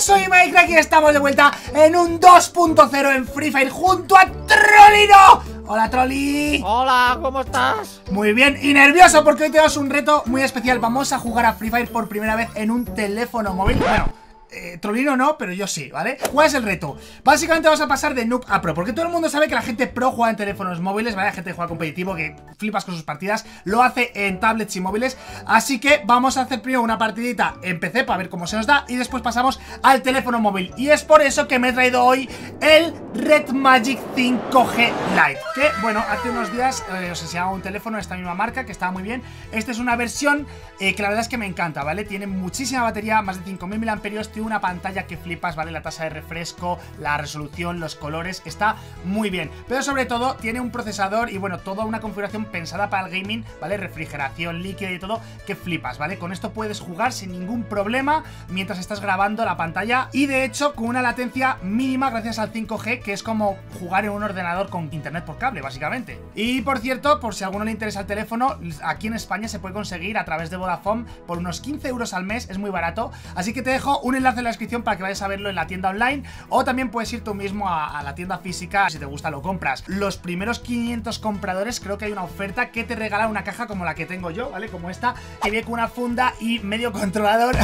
soy Mike, aquí estamos de vuelta en un 2.0 en Free Fire junto a Trollino Hola Trolli Hola, ¿cómo estás? Muy bien, y nervioso porque hoy tenemos un reto muy especial. Vamos a jugar a Free Fire por primera vez en un teléfono móvil. Bueno, eh, Trollino no, pero yo sí, ¿vale? ¿Cuál es el reto? Básicamente vamos a pasar de noob a pro Porque todo el mundo sabe que la gente pro juega en teléfonos móviles ¿Vale? La gente juega competitivo, que flipas con sus partidas Lo hace en tablets y móviles Así que vamos a hacer primero una partidita en PC Para ver cómo se nos da Y después pasamos al teléfono móvil Y es por eso que me he traído hoy el Red Magic 5G Lite Que, bueno, hace unos días eh, os enseñaba un teléfono de esta misma marca Que estaba muy bien Esta es una versión eh, que la verdad es que me encanta, ¿vale? Tiene muchísima batería, más de 5000 mAh una pantalla que flipas, ¿vale? La tasa de refresco, la resolución, los colores, está muy bien. Pero sobre todo tiene un procesador y bueno, toda una configuración pensada para el gaming, ¿vale? Refrigeración líquida y todo, que flipas, ¿vale? Con esto puedes jugar sin ningún problema mientras estás grabando la pantalla y de hecho con una latencia mínima gracias al 5G, que es como jugar en un ordenador con internet por cable, básicamente. Y por cierto, por si a alguno le interesa el teléfono, aquí en España se puede conseguir a través de Vodafone por unos 15 euros al mes, es muy barato, así que te dejo un enlace en la descripción para que vayas a verlo en la tienda online o también puedes ir tú mismo a, la tienda física, si te gusta lo compras. Los primeros 500 compradores creo que hay una oferta que te regala una caja como la que tengo yo, ¿vale? Como esta, que viene con una funda y medio controlador.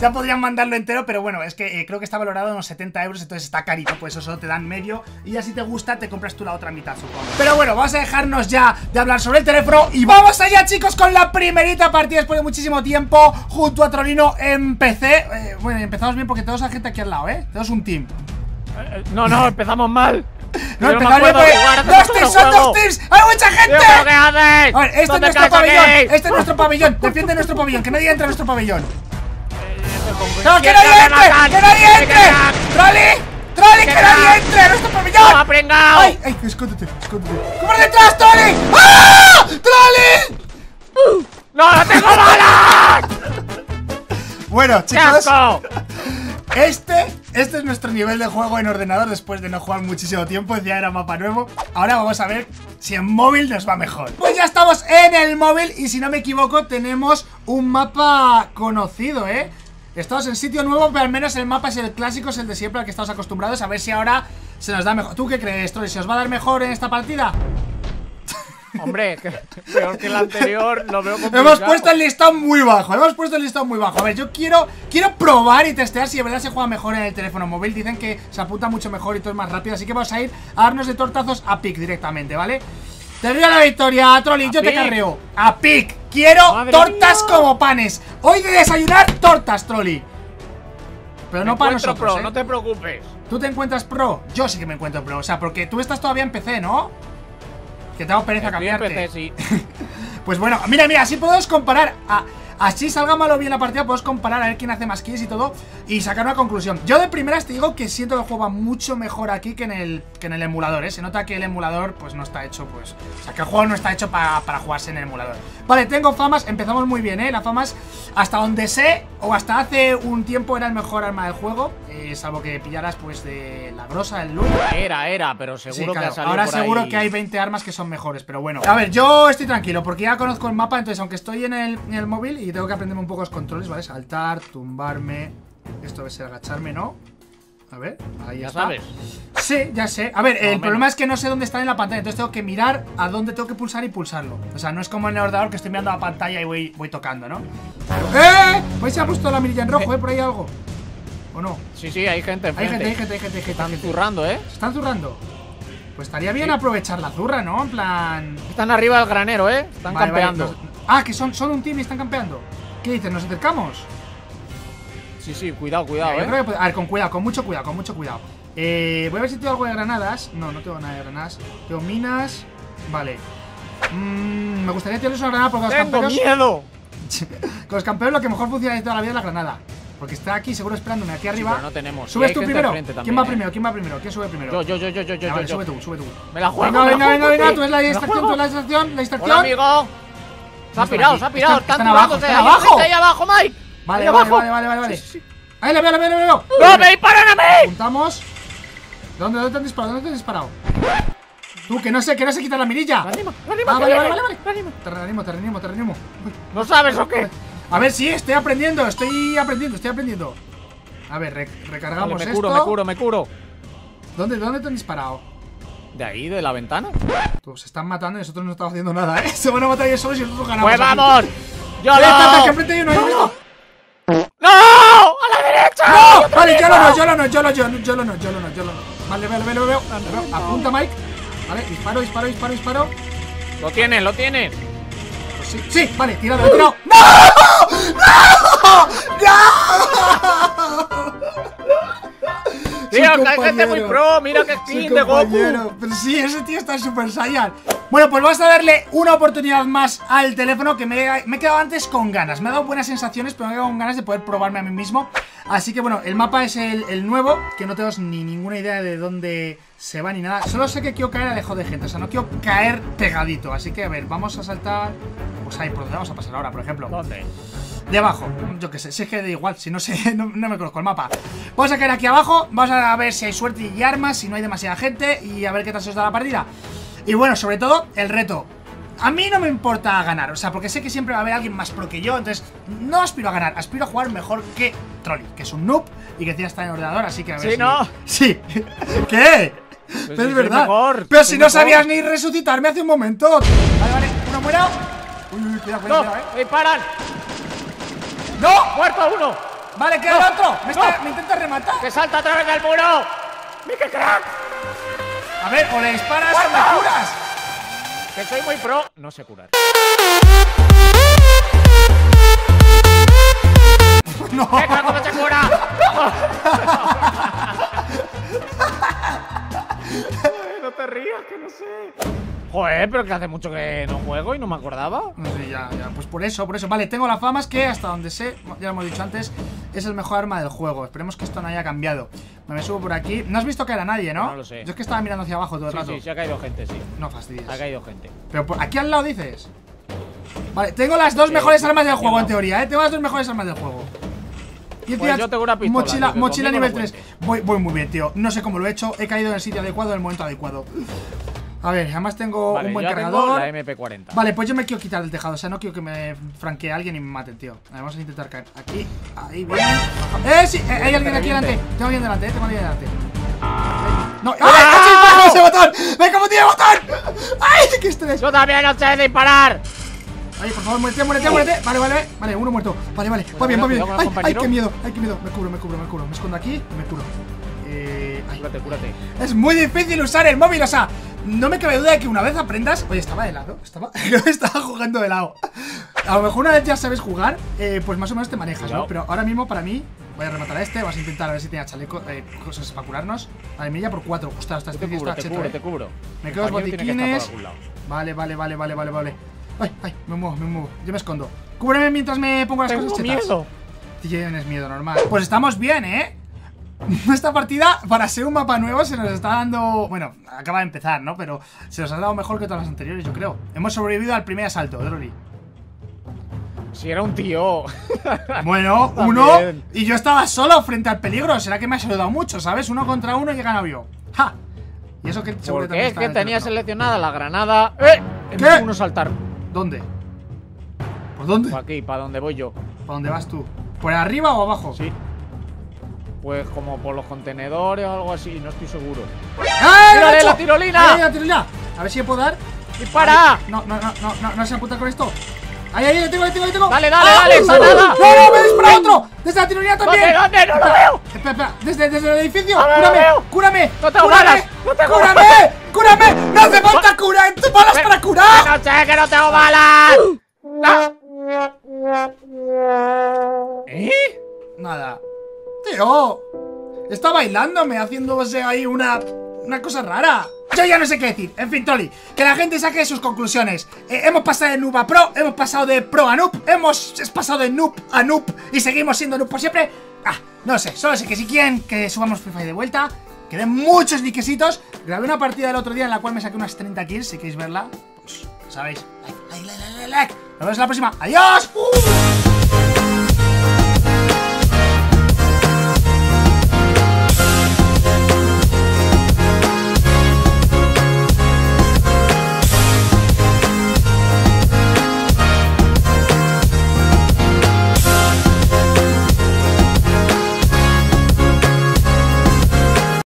ya podrían mandarlo entero, pero bueno, es que eh, creo que está valorado en unos 70 euros, entonces está carito, pues eso te dan medio y ya si te gusta te compras tú la otra mitad, supongo. Pero bueno, vamos a dejarnos ya de hablar sobre el teléfono y vamos allá chicos con la primerita partida después de muchísimo tiempo junto a Trolino en PC. Eh, bueno, empezamos bien porque tenemos a gente aquí al lado, ¿eh? Tenemos un team. Eh, eh, no, no, empezamos mal. No, empezamos bien ¡Dos teams! ¡Son dos teams! ¡Hay mucha gente! ¿Qué haces? A ver, este es nuestro pabellón. Este es nuestro pabellón. Defiende nuestro pabellón. Que nadie entre a nuestro pabellón. Eh, ¡No, que nadie entre! ¡Que nadie entre! ¡Trolli! ¡Trolli, que nadie entre a nuestro pabellón! ¡Ay, ay! Escóndete, escóndete. ¡Cómo detrás, Trolli! ¡Ah! ¡Trolli! ¡No, no tengo balas! Bueno, chicos. Este, este es nuestro nivel de juego en ordenador después de no jugar muchísimo tiempo, ya era mapa nuevo. Ahora vamos a ver si en móvil nos va mejor. Pues ya estamos en el móvil y si no me equivoco tenemos un mapa conocido, ¿eh? Estamos en sitio nuevo, pero al menos el mapa es el clásico, es el de siempre al que estamos acostumbrados. A ver si ahora se nos da mejor. ¿Tú qué crees, Troy? ¿Se os va a dar mejor en esta partida? Hombre, peor que el anterior, lo veo complicado. Hemos puesto el listón muy bajo, hemos puesto el listón muy bajo. A ver, yo quiero quiero probar y testear si de verdad se juega mejor en el teléfono móvil. Dicen que se apunta mucho mejor y todo es más rápido, así que vamos a ir a darnos de tortazos a pick directamente, ¿vale? Te doy la victoria, Trolli, yo te carreo. A pick. Quiero tortas como panes. Hoy de desayunar tortas, Trolli. Pero no para nosotros, pro, ¿eh? no te preocupes. ¿Tú te encuentras pro? Yo sí que me encuentro pro. O sea, porque tú estás todavía en PC, ¿no? Que tengo pereza cambiarte. sí. pues bueno, mira, mira, así podemos comparar. A, así salga malo bien la partida, podemos comparar a ver quién hace más kills y todo. Y sacar una conclusión. Yo de primeras te digo que siento que el juego va mucho mejor aquí que en el, que en el emulador, ¿eh? Se nota que el emulador, pues no está hecho, pues. O sea, que el juego no está hecho para, para jugarse en el emulador. Vale, tengo famas, empezamos muy bien, ¿eh? La famas, hasta donde sé, o hasta hace un tiempo, era el mejor arma del juego. Eh, salvo que pillaras, pues, de la grosa, el loot. Era, era, pero seguro que ha salido Ahora seguro que hay 20 armas que son mejores, pero bueno. A ver, yo estoy tranquilo, porque ya conozco el mapa, entonces, aunque estoy en el, en el móvil y tengo que aprenderme un poco los controles, ¿vale? Saltar, tumbarme. Esto debe ser agacharme, ¿no? A ver, ahí ¿Ya está. sabes? Sí, ya sé. A ver, el problema es que no sé dónde está en la pantalla, entonces tengo que mirar a dónde tengo que pulsar y pulsarlo. O sea, no es como en el ordenador que estoy mirando la pantalla y voy, voy tocando, ¿no? ¡Eh! Pues se ha puesto la mirilla en rojo, ¿eh? Por ahí algo. ¿O no? Sí, sí, hay gente Hay gente, hay gente, hay gente, hay gente. Están gente. zurrando, ¿eh? ¿Se están zurrando? Pues estaría bien aprovechar la zurra, ¿no? En plan... Están arriba del granero, ¿eh? Están Vale, vale, campeando. nos- Ah, que son, son un team y están campeando. ¿Qué dices? ¿Nos acercamos? Sí, sí, cuidado, cuidado, ¿eh? creo que puede- A ver, con cuidado, con mucho cuidado, con mucho cuidado. Eh, voy a ver si tengo algo de granadas. No, no tengo nada de granadas. Tengo minas. Vale. Mm, me gustaría tirarles una granada porque los ¡Tengo campeones. miedo! Con los campeones lo que mejor funciona de toda la vida es la granada. Porque está aquí seguro esperándome aquí Sí, arriba. pero no tenemos. ¿Subes tú primero? ¿Quién va ¿eh? primero? ¿Quién va primero? ¿Quién sube primero? Yo, yo, yo, yo, yo, yo, Ah, vale, yo. sube tú, sube tú. Me la juego. Venga, venga, venga, venga, tú eres la distracción, tú eres la distracción, la distracción. Hola, amigo. Se ha pirado, se ha pirado. Están- Están abajo, están abajo. ahí abajo, Mike. Vale, vale, vale, vale, vale, vale. Sí, sí, sí. Ahí le veo, le veo, le veo. ¡No, me disparan a mí! ¿Dónde, dónde te han disparado? ¿Dónde te han disparado? Tú, que no sé, que no se quita la mirilla. Ah. Te reanimo, te reanimo, te reanimo. ¿No sabes o qué? A ver, sí, estoy aprendiendo, estoy aprendiendo, estoy aprendiendo. A ver, re- recargamos Vale, me esto. curo, me curo, me curo. ¿Dónde, ¿Dónde te han disparado? ¿De ahí, de la ventana? Pues se están matando y nosotros no estamos haciendo nada, ¿eh? Se van a matar ellos solos y nosotros ganamos. ¡Pues vamos! ¡Yo ¡Eh, espérate, que no! enfrente hay uno! ¿has visto? ¡No! ¡A la derecha! ¡No! Vale, yo lo no, yo lo no, yo lo yo, yo lo no, yo lo no, yo lo no. Vale, vale, vale, veo, veo. Apunta, Mike. Vale, disparo, disparo, disparo, disparo. Lo tienen, lo tienen. Sí, sí, vale, tirado, lo he tirado. ¡No! ¡No! Tío, Sí, que gente muy pro. Mira Sí, skin de Goku. Pero sí, ese tío está Super Saiyan. Bueno, pues vamos a darle una oportunidad más al teléfono que me, me he quedado antes con ganas. Me ha dado buenas sensaciones, pero me he quedado con ganas de poder probarme a mí mismo. Así que bueno, el mapa es el, el nuevo, que no tengo ni ninguna idea de dónde se va ni nada. Solo sé que quiero caer alejado de gente, o sea, no quiero caer pegadito. Así que a ver, vamos a saltar. Por donde vamos a pasar ahora, por ejemplo. ¿Dónde? De abajo, yo qué sé, si es que da igual, si no sé, no, no me conozco el mapa. Vamos a caer aquí abajo, vamos a ver si hay suerte y armas, si no hay demasiada gente y a ver qué tal se os da la partida. Y bueno, sobre todo, el reto. A mí no me importa ganar, o sea, porque sé que siempre va a haber alguien más pro que yo, entonces no aspiro a ganar, aspiro a jugar mejor que Trolli, que es un noob y que encima está en ordenador, así que a ver Sí, si- ¿no? Sí. ¿Qué? Pues Pero si es verdad. mejor, Pero si no mejor. sabías ni resucitarme hace un momento. Vale, vale, uno muera. Cuidado, cuidado, ¡No! cuidado, eh. ¡Disparan! ¡No! ¡Muerto uno! Vale, queda el No, otro. Me, está- no. me intenta rematar. ¡Que salta a través del muro! ¡Mickey Crack! A ver, o le disparas o me curas. Que soy muy pro. No sé curar. No. ¡Eh, que cómo se cura! No te rías, que no sé. Joder, pero que hace mucho que no juego y no me acordaba. Sé, ya, ya, pues por eso, por eso. Vale, tengo la fama, es que hasta donde sé, ya lo hemos dicho antes, es el mejor arma del juego. Esperemos que esto no haya cambiado. Me subo por aquí. No has visto caer a nadie, ¿no? No lo sé. Yo es que estaba mirando hacia abajo todo el Sí, rato. sí, se ha caído gente, sí. No fastidies. Ha caído gente. Pero por aquí al lado dices. Vale, tengo las dos Sí, mejores sí, armas del juego, en teoría, ¿eh? Tengo las dos mejores armas del juego. Y Pues yo tengo una pistola, Mochila, mochila nivel no 3. Voy, voy muy bien, tío. No sé cómo lo he hecho. He caído en el sitio adecuado en el momento adecuado. A ver, además tengo Vale, un buen yo cargador. tengo la MP40. Vale, pues yo me quiero quitar el tejado, o sea, no quiero que me franquee alguien y me maten, tío. Vale, vamos a intentar caer aquí, ahí, bien. ¡Eh, sí! eh, hay alguien aquí delante. Tengo alguien delante, eh, tengo alguien delante. No, ¡ay! ¡Ah! ¡Ese botón! ¡Venga, cómo tiene botón! ¡Ay, qué estrés! ¡Yo también no sé disparar! Ay, por favor, muérete, muérete, muérete. Vale, vale, vale. Vale, uno muerto. Vale, vale. Va bien, va bien. el Ay, ay, qué miedo. Ay, qué miedo. Me me cubro, me cubro, me cubro. Me escondo aquí y me curo. Eh. Ay. Cúrate, cúrate. Es muy difícil usar el móvil, o sea, no me cabe duda de que una vez aprendas. Oye, estaba de lado, estaba, estaba jugando de lado. A lo mejor una vez ya sabes jugar, eh, pues más o menos te manejas, ¿no? Pero ahora mismo, para mí, voy a rematar a este. Vamos a intentar a ver si tenía chaleco, eh, cosas para curarnos. Vale, milla por cuatro. Ostras, Yo te tío cubro, está te cheto, cubro, eh. te cubro. Me quedo los que botiquines. Vale, vale, vale, vale, vale, vale. Ay, ay, me muevo, me muevo. Yo me escondo. Cúbreme mientras me pongo las Tengo cosas chetas. miedo. Tienes miedo, normal. Pues estamos bien, ¿eh? Esta partida, para ser un mapa nuevo, se nos está dando. Bueno, acaba de empezar, ¿no? Pero se nos ha dado mejor que todas las anteriores, yo creo. Hemos sobrevivido al primer asalto, Droli. Si era un tío. Bueno, uno. Y yo estaba solo frente al peligro. Será que me ha ayudado mucho, ¿sabes? Uno contra uno y he ganado yo. ¡Ja! Y eso que seguro ¿Por también qué? Es que tenía seleccionada la granada. ¡Eh! ¿Qué? uno saltar. ¿Dónde? ¿Por dónde? Por aquí, para donde voy yo. ¿Para dónde vas tú? ¿Por arriba o abajo? Sí. Pues como por los contenedores o algo así, no estoy seguro. ¡Ah! ¡Tírale la tirolina! ¡Ahí, la tirolina! A ver si le puedo dar. ¡Dispara! No, no, no, no, no, no se apunta con esto. Ahí, ahí, le tengo, le tengo, le tengo. Dale, dale, ¡Ah! dale, esa ¡No, nada! no, no! ¡Me dispara otro! ¡Desde la tirolina también! ¿Dónde, dónde? ¡No lo veo! Espera, espera, desde, desde el edificio. No, no, no ¡Cúrame! veo. ¡Cúrame! No tengo ¡Cúrame! balas, no tengo ¡Cúrame! ¡Cúrame! ¡No hace falta curar! ¡Tú balas para curar! ¡Que no sé, que no tengo balas! Ah. ¿Eh? Nada. Está bailándome, haciéndose ahí una. Una cosa rara. Yo ya no sé qué decir. En fin, Toli, que la gente saque sus conclusiones. Eh, hemos pasado de noob a pro, hemos pasado de pro a noob, hemos pasado de noob a noob y seguimos siendo noob por siempre. Ah, no sé, solo sé que si quieren que subamos Free Fire de vuelta, que den muchos likecitos. Grabé una partida el otro día en la cual me saqué unas 30 kills. Si queréis verla, pues sabéis. Like, like, like, like, like. Nos vemos en la próxima. ¡Adiós!